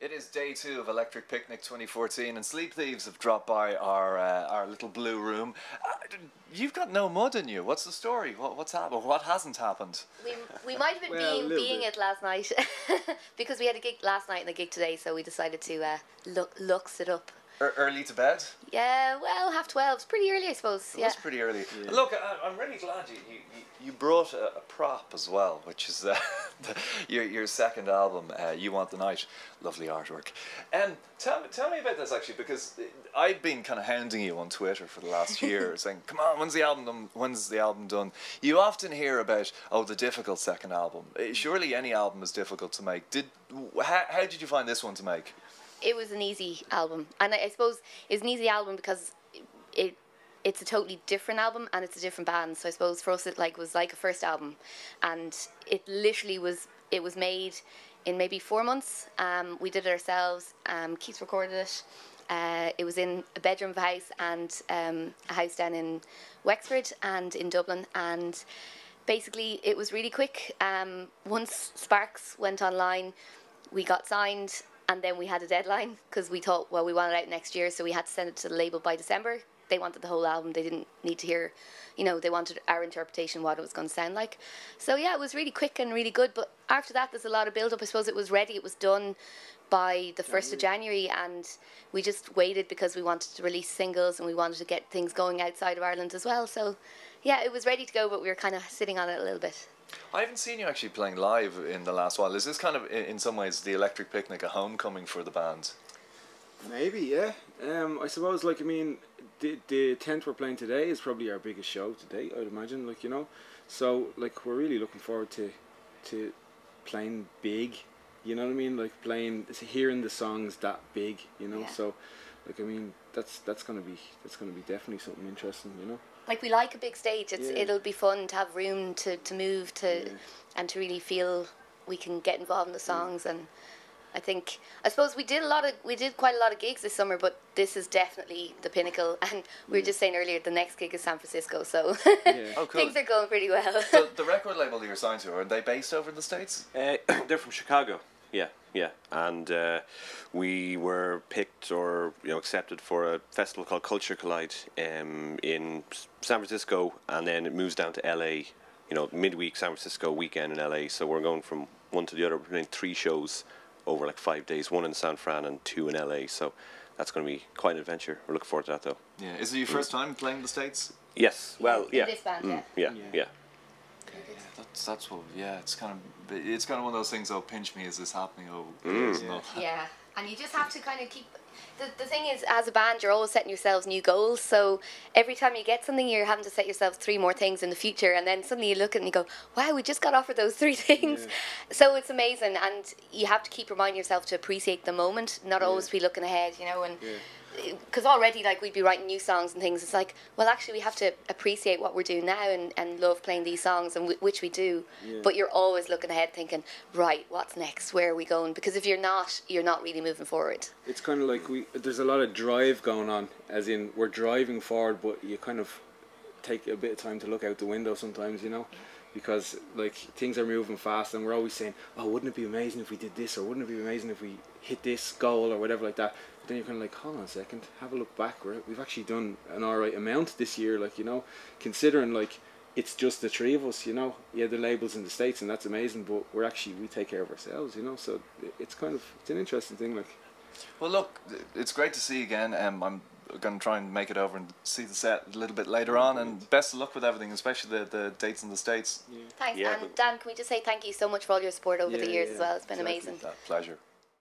It is day two of Electric Picnic 2014, and Sleep Thieves have dropped by our uh, our little blue room. Uh, you've got no mud in you. What's the story? What, what's happened? What hasn't happened? We, we might have been Well, being being bit. it last night because we had a gig last night and a gig today, so we decided to uh, look looks it up. Er, early to bed. Yeah, well, half twelve. It's pretty early, I suppose. It yeah. was pretty early. Look, I, I'm really glad you, you, you- you brought a, a prop as well, which is uh, the, your your second album, uh, You Want the Night. Lovely artwork. And tell me tell me about this actually, because I've been kind of hounding you on Twitter for the last year, saying, "Come on, when's the album done? When's the album done?" You often hear about oh the difficult second album. Uh, Surely any album is difficult to make. Did how, how did you find this one to make? It was an easy album, and I, I suppose it's an easy album because it, it it's a totally different album and it's a different band. So I suppose for us it like was like a first album, and it literally was it was made in maybe four months. Um, we did it ourselves. Um, Keith recorded it. Uh, it was in a bedroom of a house and um, a house down in Wexford and in Dublin and basically it was really quick. Um, once Sparks went online, we got signed, and then we had a deadline because we thought, well, we want it out next year, so we had to send it to the label by December. They wanted the whole album. They didn't need to hear, you know, they wanted our interpretation, what it was going to sound like. So yeah, it was really quick and really good. But after that, there's a lot of build up. I suppose it was ready. It was done by the first of mm. January, and we just waited because we wanted to release singles and we wanted to get things going outside of Ireland as well. So yeah, it was ready to go, but we were kind of sitting on it a little bit. I haven't seen you actually playing live in the last while. Is this kind of, in in some ways, the Electric Picnic a homecoming for the band? Maybe, yeah. Um, I suppose, like, I mean, the the tent we're playing today is probably our biggest show today. I'd imagine, like, you know, so like we're really looking forward to to playing big. You know what I mean? Like playing, hearing the songs that big. You know, Yeah. so like I mean, that's that's gonna be that's gonna be definitely something interesting. You know. like we like a big stage. It's Yeah. it'll be fun to have room to, to move to Yeah. and to really feel we can get involved in the songs and I think I suppose we did a lot of we did quite a lot of gigs this summer, but this is definitely the pinnacle. And we were just saying earlier, the next gig is San Francisco, so Yeah. Oh, cool. things are going pretty well. the, the record label that you're signed to, are they based over in the States? Uh, they're from Chicago. Yeah, yeah, and uh, we were picked or you know accepted for a festival called Culture Collide um, in San Francisco, and then it moves down to LA. You know, midweek San Francisco, weekend in LA. So we're going from one to the other. We're doing three shows over like five days, one in San Fran and two in LA. So that's going to be quite an adventure. We're looking forward to that though. Yeah. Is it your first time playing the States? Yes, well, In yeah, this band, Mm, yeah. yeah, Yeah. yeah. That's that's what. Yeah, it's kind of it's kind of one of those things. Oh, pinch me. Is this happening? Oh, Mm. it's not. Yeah, and you just have to kind of keep. The, the thing is, as a band, you're always setting yourselves new goals. So every time you get something, you're having to set yourself three more things in the future. And then suddenly you look at it and you go, wow, we just got offered those three things. So it's amazing. And you have to keep reminding yourself to appreciate the moment, not always be looking ahead, you know. And because already, like, we'd be writing new songs and things. It's like, well, actually, we have to appreciate what we're doing now and, and love playing these songs, and w- which we do. Yeah. But you're always looking ahead, thinking, right, what's next? Where are we going? Because if you're not, you're not really moving forward. it's kind of like we there's a lot of drive going on as in we're driving forward but you kind of take a bit of time to look out the window sometimes you know because like things are moving fast and we're always saying oh wouldn't it be amazing if we did this or wouldn't it be amazing if we hit this goal or whatever like that but then you're kind of like hold on a second have a look back we're, we've actually done an alright amount this year like you know considering like it's just the three of us, you know. Yeah, the labels in the states, and that's amazing. But we're actually we take care of ourselves, you know. So it's kind of it's an interesting thing, like. Well, look, it's great to see you again. Um, I'm going to try and make it over and see the set a little bit later mm-hmm. on. And best of luck with everything, especially the, the dates in the states. Thanks. Yeah, and Dan, can we just say thank you so much for all your support over Yeah, the years yeah, as well? It's been exactly. amazing. That pleasure.